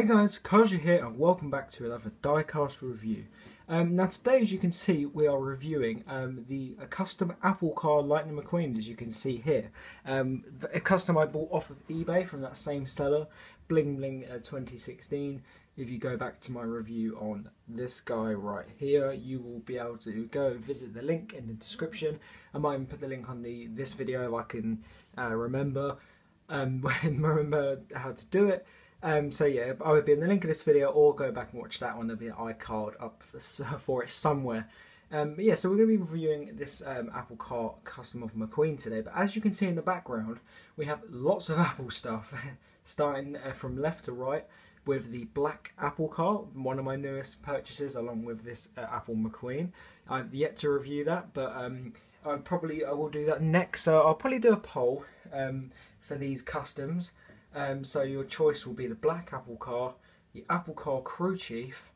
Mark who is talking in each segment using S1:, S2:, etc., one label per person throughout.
S1: Hey guys, Kaja here and welcome back to another diecast review. Um, now today as you can see we are reviewing um, the custom Apple car Lightning McQueen as you can see here. Um, a custom I bought off of eBay from that same seller, Bling Bling uh, 2016. If you go back to my review on this guy right here, you will be able to go visit the link in the description. I might even put the link on the this video if I can uh, remember um, remember how to do it. Um, so yeah, I would be in the link of this video or go back and watch that one. There'll be an iCard up for, it somewhere. Um, yeah, so we're going to be reviewing this um, Apple Car Custom of McQueen today. But as you can see in the background, we have lots of Apple stuff, starting uh, from left to right with the black Apple car, one of my newest purchases, along with this uh, Apple McQueen. I've yet to review that, but um, I probably I will do that next. So I'll probably do a poll um, for these customs. Um, so your choice will be the black Apple car, the Apple car crew chief,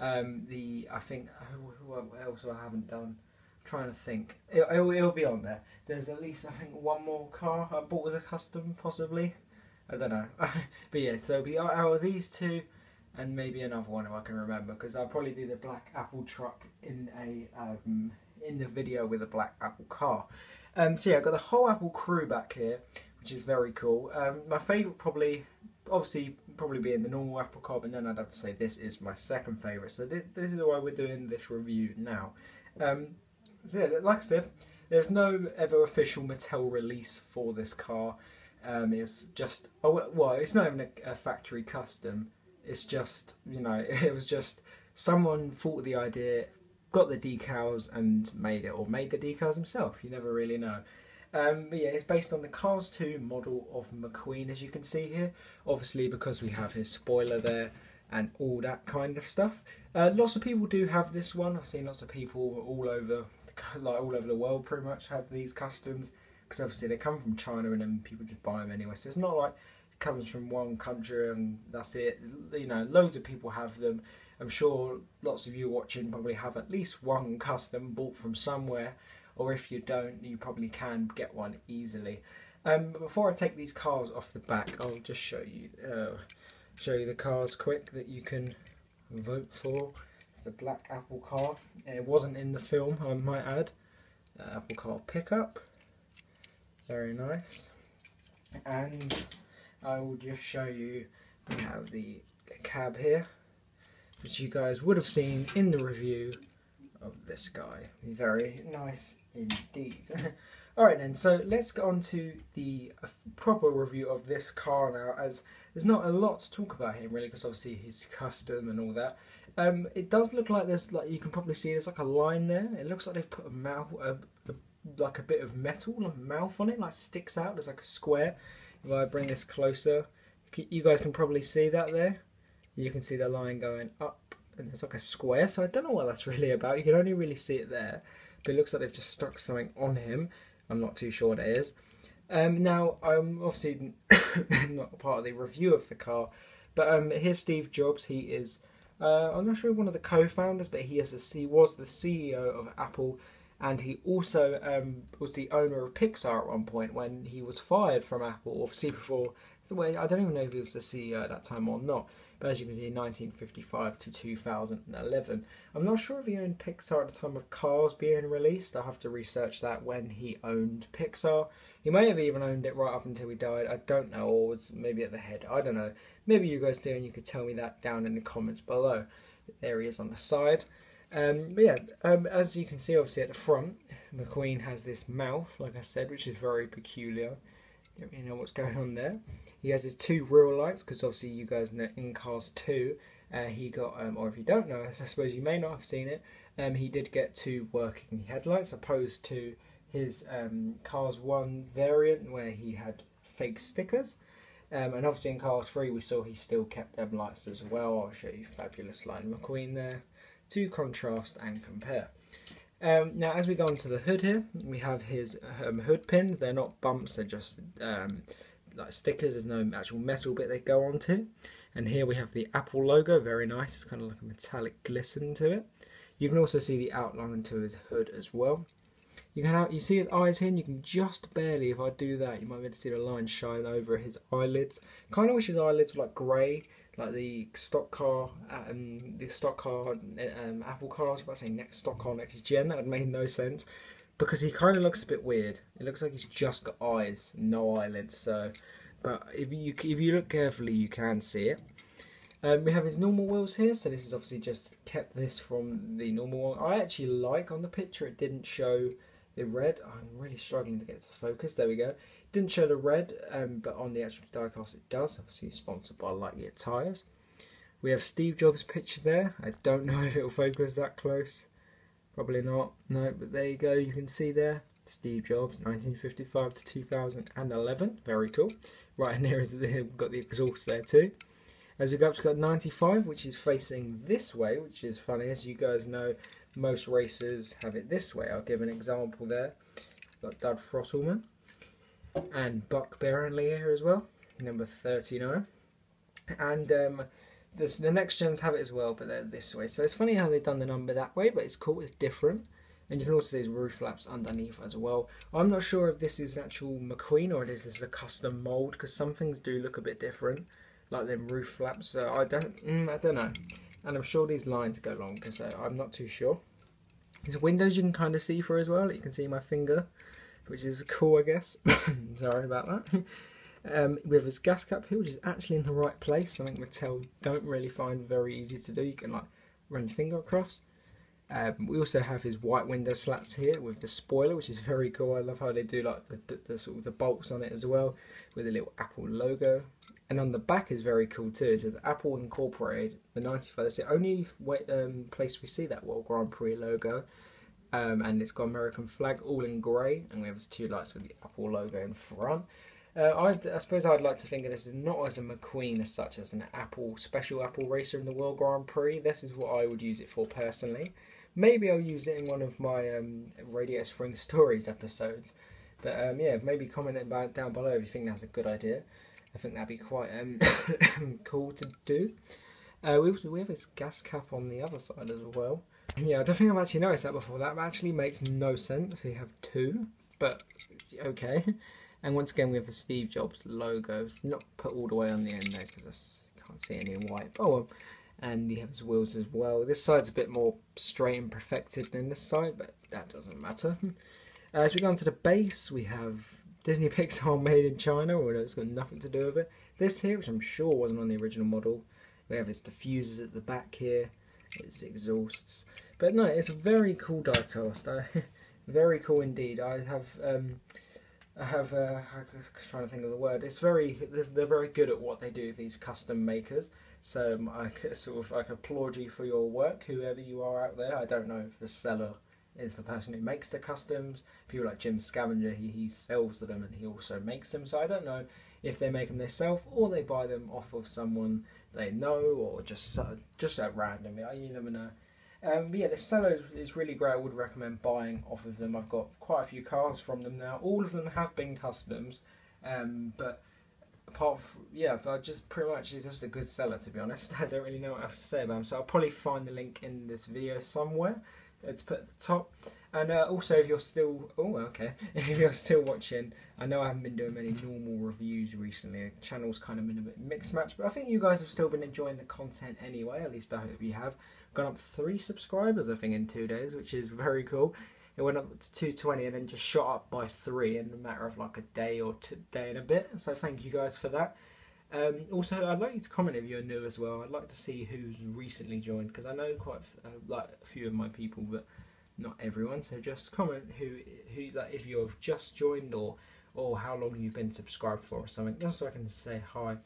S1: um, the I think who, who else I haven't done. I'm trying to think. It, will it'll be on there. There's at least I think one more car I bought as a custom, possibly. I don't know. but yeah, so be out of these two, and maybe another one if I can remember, because I'll probably do the black Apple truck in a um, in the video with a black Apple car. Um, so yeah, I've got the whole Apple crew back here which is very cool. Um, my favourite probably, obviously, probably being the normal apple car, and then I'd have to say this is my second favourite. So this, this, is why we're doing this review now. Um, so yeah, like I said, there's no ever official Mattel release for this car. Um, it's just, oh, well, it's not even a, a factory custom. It's just, you know, it was just someone thought of the idea, got the decals and made it, or made the decals himself. You never really know. Um, but yeah, it's based on the Cars 2 model of McQueen, as you can see here. Obviously, because we have his spoiler there and all that kind of stuff. Uh, lots of people do have this one. I've seen lots of people all over, like all over the world, pretty much have these customs because obviously they come from China and then people just buy them anyway. So it's not like it comes from one country and that's it. You know, loads of people have them. I'm sure lots of you watching probably have at least one custom bought from somewhere or if you don't, you probably can get one easily. Um, before I take these cars off the back, I'll just show you uh, show you the cars quick that you can vote for. It's the black Apple car. It wasn't in the film, I might add. Uh, Apple car pickup. Very nice. And I will just show you, we have the cab here, which you guys would have seen in the review of this guy. Very nice indeed. Alright then, so let's get on to the uh, proper review of this car now, as there's not a lot to talk about here really, because obviously he's custom and all that. Um, it does look like there's, like you can probably see there's like a line there. It looks like they've put a mouth, a, a, like a bit of metal, a mouth on it, like sticks out. There's like a square. If I bring this closer, you guys can probably see that there. You can see the line going up and like a square, so I don't know what that's really about. You can only really see it there, but it looks like they've just stuck something on him. I'm not too sure what it is. Um, now, I'm obviously not part of the review of the car, but um, here's Steve Jobs. He is, uh, I'm not sure one of the co-founders, but he is the, he was the CEO of Apple, and he also um, was the owner of Pixar at one point when he was fired from Apple. Obviously, before the way I don't even know if he was the CEO at that time or not. But as you can see, 1955 to 2011. I'm not sure if he owned Pixar at the time of Cars being released. I'll have to research that when he owned Pixar. He may have even owned it right up until he died. I don't know, or was maybe at the head. I don't know. Maybe you guys do, and you could tell me that down in the comments below. There he is on the side. Um, but yeah, um, as you can see, obviously at the front, McQueen has this mouth, like I said, which is very peculiar. Don't really know what's going on there. He has his two real lights because obviously you guys know in Cars 2 uh, he got, um, or if you don't know, I suppose you may not have seen it, um, he did get two working headlights opposed to his um, Cars 1 variant where he had fake stickers. Um, and obviously in Cars 3 we saw he still kept them lights as well. I'll show you fabulous line McQueen there to contrast and compare. Um, now, as we go onto the hood here, we have his um, hood pins. They're not bumps; they're just um, like stickers. There's no actual metal bit they go onto. And here we have the Apple logo. Very nice. It's kind of like a metallic glisten to it. You can also see the outline to his hood as well. You can have, you see his eyes here, and you can just barely, if I do that, you might be able to see the line shine over his eyelids. Kind of wish his eyelids were like grey, like the stock car, um, the stock car, um, Apple car. I was about to say next stock car next gen. That would make no sense because he kind of looks a bit weird. It looks like he's just got eyes, no eyelids. So, but if you if you look carefully, you can see it. Um, we have his normal wheels here, so this is obviously just kept this from the normal one. I actually like on the picture it didn't show the red. I'm really struggling to get to focus. There we go. Didn't show the red, um, but on the actual diecast it does. Obviously sponsored by Lightyear Tyres. We have Steve Jobs' picture there. I don't know if it'll focus that close. Probably not. No, but there you go. You can see there. Steve Jobs, 1955 to 2011. Very cool. Right here is the, we've got the exhaust there too. As we go up to got 95, which is facing this way, which is funny. As you guys know, most racers have it this way. I'll give an example there. We've got Doug Frosselman and Buck Bearingly here as well, number 39. And um, this, the next gens have it as well, but they're this way. So it's funny how they've done the number that way, but it's cool, it's different. And you can also see his roof flaps underneath as well. I'm not sure if this is an actual McQueen or is this is a custom mould, because some things do look a bit different, like them roof flaps. So I don't, mm, I don't know. And I'm sure these lines go longer, so I'm not too sure. These windows you can kind of see through as well. You can see my finger, which is cool, I guess. Sorry about that. Um, we have his gas cap here, which is actually in the right place. Something Mattel don't really find very easy to do. You can like run your finger across. Um, we also have his white window slats here with the spoiler, which is very cool. I love how they do like the, the, the, sort of the bolts on it as well, with a little Apple logo. And on the back is very cool too. It says Apple Incorporated, the 95. That's the only way, um, place we see that World Grand Prix logo. Um, and it's got American flag all in grey, and we have two lights with the Apple logo in front. Uh, I suppose I'd like to think of this as not as a McQueen as such, as an Apple special Apple racer in the World Grand Prix. This is what I would use it for personally. Maybe I'll use it in one of my um, Radiator Springs Stories episodes. But um, yeah, maybe comment about down below if you think that's a good idea. I think that'd be quite um, cool to do. Uh, we, we have this gas cap on the other side as well. Yeah, I don't think I've actually noticed that before. That actually makes no sense. So you have two, but okay. And once again, we have the Steve Jobs logo, not put all the way on the end there because I can't see any white. Oh well. And he has wheels as well. This side's a bit more straight and perfected than this side, but that doesn't matter. Uh, as we go on to the base, we have Disney Pixar made in China, although it's got nothing to do with it. This here, which I'm sure wasn't on the original model. We have its diffusers at the back here, its exhausts. But no, it's a very cool diecast. very cool indeed. I have um, I have uh, I'm trying to think of the word. It's very they're very good at what they do. These custom makers. So um, I sort of like applaud you for your work, whoever you are out there. I don't know if the seller is the person who makes the customs. People like Jim Scavenger, he, he sells them and he also makes them. So I don't know if they make them themselves or they buy them off of someone they know or just just at random. You never know. Um, yeah, the seller is, is, really great. I would recommend buying off of them. I've got quite a few cars from them now. All of them have been customs, um, but apart from, yeah, but just pretty much he's just a good seller to be honest. I don't really know what else to say about them, So I'll probably find the link in this video somewhere uh, to put at the top. And uh, also, if you're still, oh, okay, if you're still watching, I know I haven't been doing many normal reviews recently. The channel's kind of been a bit mixed match, but I think you guys have still been enjoying the content anyway. At least I hope you have gone up three subscribers, I think, in two days, which is very cool. It went up to 220 and then just shot up by three in a matter of like a day or two, day and a bit. So thank you guys for that. Um, also, I'd like you to comment if you're new as well. I'd like to see who's recently joined because I know quite uh, like a few of my people, but not everyone. So just comment who who like if you've just joined or or how long you've been subscribed for or something, just so I can say hi.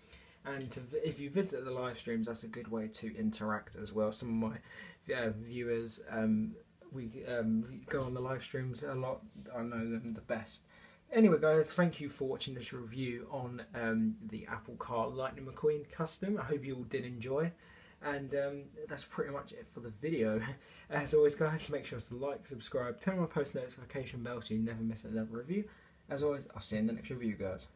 S1: And to, if you visit the live streams, that's a good way to interact as well. Some of my viewers, um, we um, go on the live streams a lot. I know them the best. Anyway, guys, thank you for watching this review on um, the Apple Car Lightning McQueen Custom. I hope you all did enjoy. And um, that's pretty much it for the video. As always, guys, make sure to like, subscribe, turn on my post notification bell so you never miss another review. As always, I'll see you in the next review, guys.